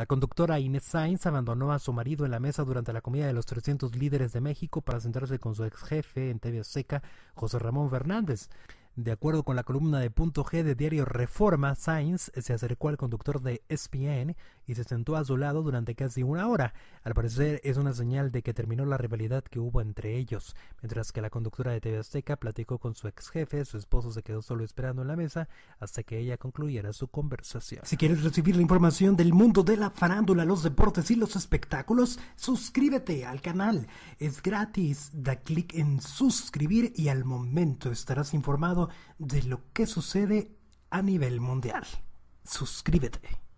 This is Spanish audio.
La conductora Inés Sainz abandonó a su marido en la mesa durante la comida de los 300 líderes de México para sentarse con su ex jefe en TV Seca, José Ramón Fernández. De acuerdo con la columna de Punto G de Diario Reforma, Sainz se acercó al conductor de ESPN y se sentó a su lado durante casi una hora. Al parecer es una señal de que terminó la rivalidad que hubo entre ellos. Mientras que la conductora de TV Azteca platicó con su ex jefe, su esposo se quedó solo esperando en la mesa hasta que ella concluyera su conversación. Si quieres recibir la información del mundo de la farándula, los deportes y los espectáculos, suscríbete al canal. Es gratis. Da clic en suscribir y al momento estarás informado de lo que sucede a nivel mundial. Suscríbete.